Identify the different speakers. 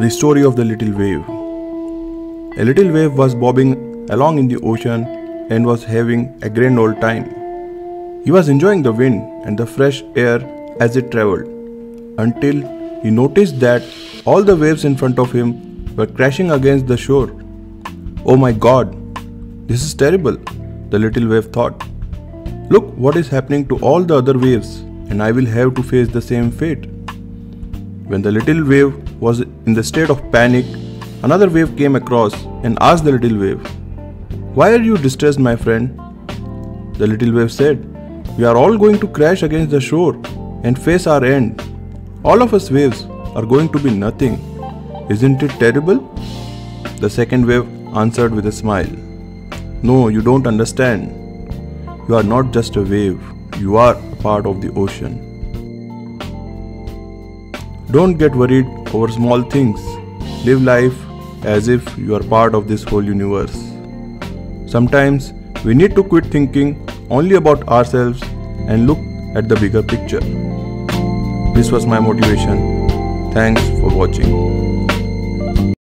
Speaker 1: The story of the little wave. A little wave was bobbing along in the ocean and was having a grand old time. He was enjoying the wind and the fresh air as it traveled until he noticed that all the waves in front of him were crashing against the shore. Oh my god, this is terrible, the little wave thought. Look what is happening to all the other waves, and I will have to face the same fate. When the little wave was in the state of panic, another wave came across and asked the little wave, Why are you distressed, my friend? The little wave said, We are all going to crash against the shore and face our end. All of us waves are going to be nothing. Isn't it terrible? The second wave answered with a smile. No, you don't understand. You are not just a wave, you are a part of the ocean. Don't get worried over small things. Live life as if you are part of this whole universe. Sometimes we need to quit thinking only about ourselves and look at the bigger picture. This was my motivation. Thanks for watching.